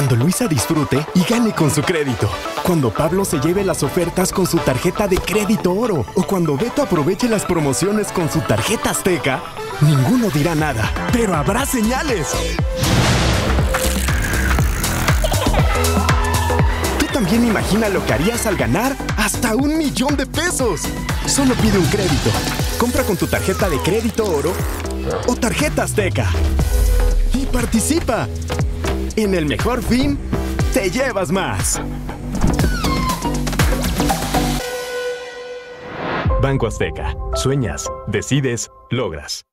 Cuando Luisa disfrute y gane con su crédito. Cuando Pablo se lleve las ofertas con su tarjeta de crédito oro. O cuando Beto aproveche las promociones con su tarjeta azteca. Ninguno dirá nada, pero habrá señales. Tú también imagina lo que harías al ganar hasta un millón de pesos. Solo pide un crédito. Compra con tu tarjeta de crédito oro o tarjeta azteca. Y participa. En el mejor fin, te llevas más. Banco Azteca. Sueñas, decides, logras.